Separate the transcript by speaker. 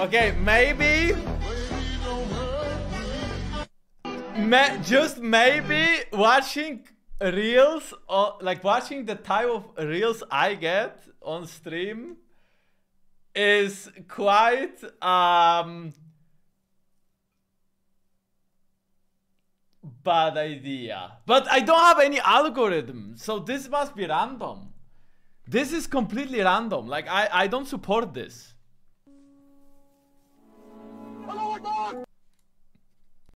Speaker 1: Okay, maybe. Ma- just maybe watching reels or like watching the type of reels I get on stream is quite um bad idea. But I don't have any algorithm, so this must be random. This is completely random. Like I I don't support this.